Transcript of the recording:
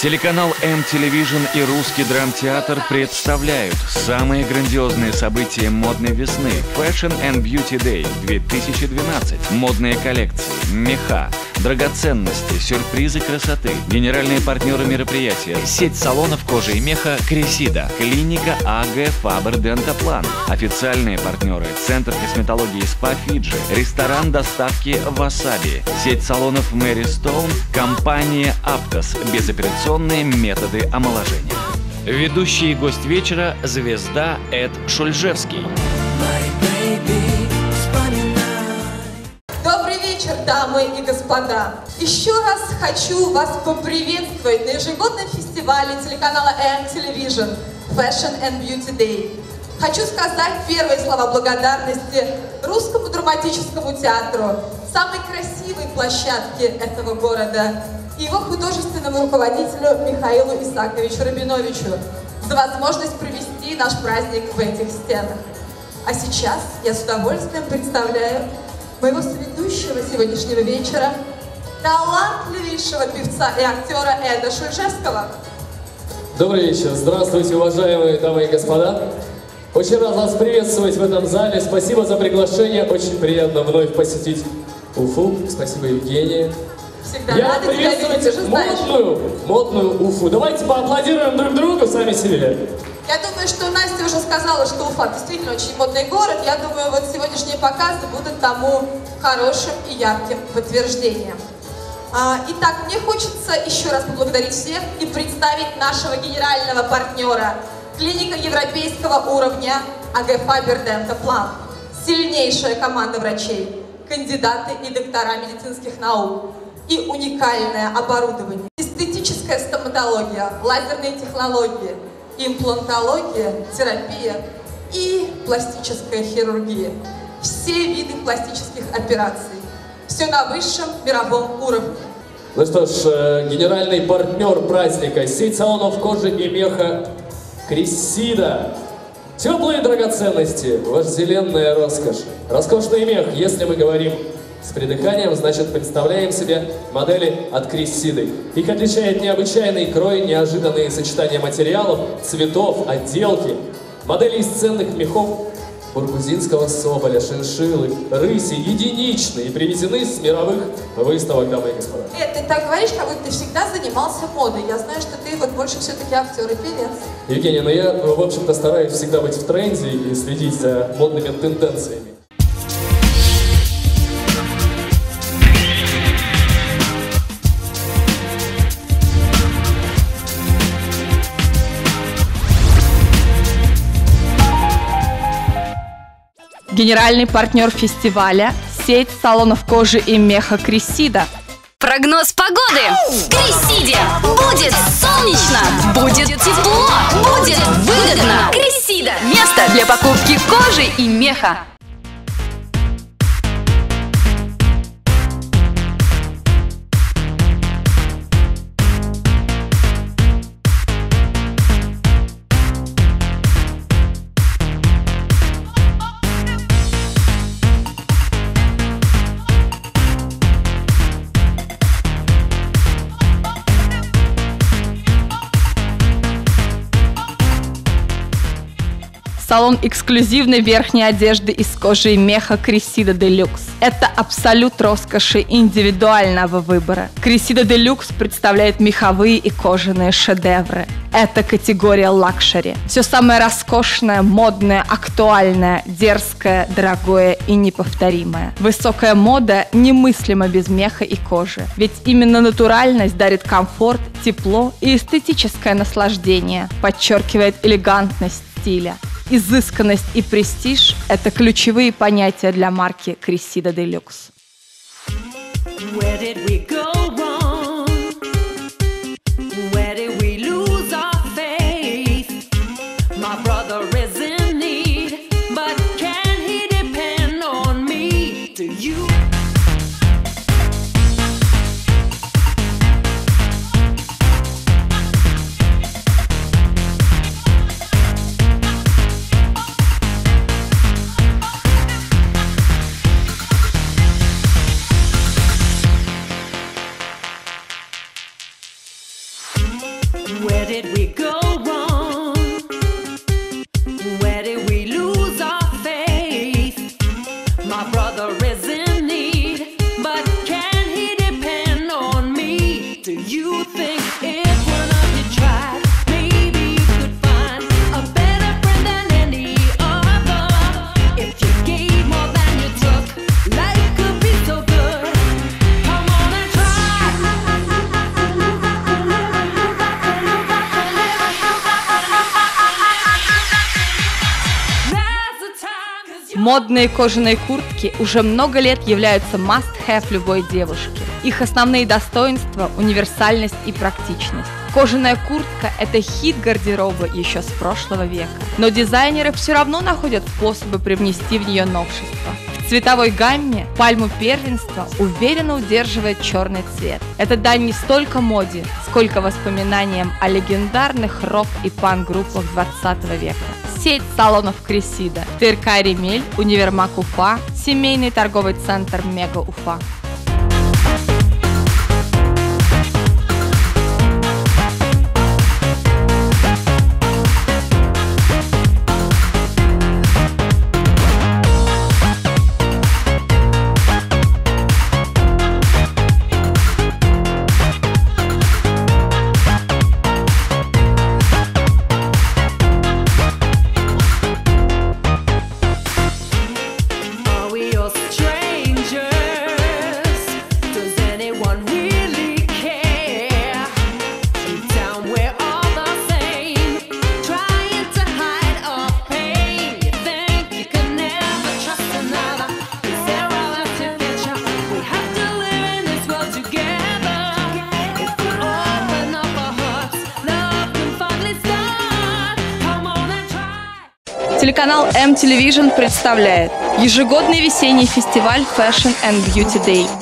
Телеканал M-Television и Русский драмтеатр представляют самые грандиозные события модной весны. Fashion and Beauty Day 2012. Модные коллекции, меха, драгоценности, сюрпризы красоты. Генеральные партнеры мероприятия. Сеть салонов кожи и меха Кресида. Клиника АГ Фабер Дентаплан. Официальные партнеры. Центр косметологии СПА Фиджи. Ресторан доставки Васаби. Сеть салонов Мэри Стоун. Компания Аптос. Безоперационные методы омоложения. Ведущий гость вечера – звезда Эд Шульжевский. Вечер, дамы и господа. Еще раз хочу вас поприветствовать на ежегодном фестивале телеканала M Television Fashion and Beauty Day. Хочу сказать первые слова благодарности Русскому драматическому театру, самой красивой площадке этого города, и его художественному руководителю Михаилу Исаковичу Рабиновичу за возможность провести наш праздник в этих стенах. А сейчас я с удовольствием представляю моего соведущего сегодняшнего вечера, талантливейшего певца и актера Эда Шульжевского. Добрый вечер. Здравствуйте, уважаемые дамы и господа. Очень рад вас приветствовать в этом зале. Спасибо за приглашение. Очень приятно вновь посетить Уфу. Спасибо, Евгения. Всегда Я рада тебя видеть, модную, модную Уфу. Давайте поаплодируем друг другу сами себе. Я думаю, что уже сказала, что Уфа действительно очень модный город. Я думаю, вот сегодняшние показы будут тому хорошим и ярким подтверждением. А, Итак, мне хочется еще раз поблагодарить всех и представить нашего генерального партнера. Клиника европейского уровня АГ Фабер Дентаплан. Сильнейшая команда врачей, кандидаты и доктора медицинских наук и уникальное оборудование. Эстетическая стоматология, лазерные технологии, имплантология, терапия и пластическая хирургия. Все виды пластических операций. Все на высшем мировом уровне. Ну что ж, э, генеральный партнер праздника, сеть салонов кожи и меха Крисида. Теплые драгоценности, вожделенная роскошь. Роскошный мех, если мы говорим с придыханием, значит представляем себе модели от Крисиды. Их отличает необычайный крой, неожиданные сочетания материалов, цветов, отделки. Модели из ценных мехов бургузинского соболя, шиншиллы, рыси, единичные и привезены с мировых выставок, дамы и господа. Э, ты так говоришь, как будто ты всегда занимался модой. Я знаю, что ты вот больше все-таки актер и певец. Евгений, ну я, в общем-то, стараюсь всегда быть в тренде и следить за модными тенденциями. Генеральный партнер фестиваля – сеть салонов кожи и меха Крисида. Прогноз погоды. Крисиде. Будет солнечно. Будет тепло. Будет выгодно. Крисида. Место для покупки кожи и меха. Салон эксклюзивной верхней одежды из кожи и меха Крисида Deluxe. Это абсолют роскоши индивидуального выбора. Крисида Deluxe представляет меховые и кожаные шедевры. Это категория luxury. Все самое роскошное, модное, актуальное, дерзкое, дорогое и неповторимое. Высокая мода немыслима без меха и кожи. Ведь именно натуральность дарит комфорт, тепло и эстетическое наслаждение, подчеркивает элегантность стиля. Изысканность и престиж – это ключевые понятия для марки Cressida Deluxe. Where did we Where did we go Модные кожаные куртки уже много лет являются must-have любой девушки. Их основные достоинства – универсальность и практичность. Кожаная куртка – это хит гардероба еще с прошлого века. Но дизайнеры все равно находят способы привнести в нее новшества. В цветовой гамме пальму первенства уверенно удерживает черный цвет. Это дань не столько моде, сколько воспоминаниям о легендарных рок и панк-группах 20 века. Сеть салонов Кресида, ТРК Ремель, Универмаг Уфа, семейный торговый центр Мега Уфа. Телеканал M Television представляет ежегодный весенний фестиваль Fashion and Beauty Day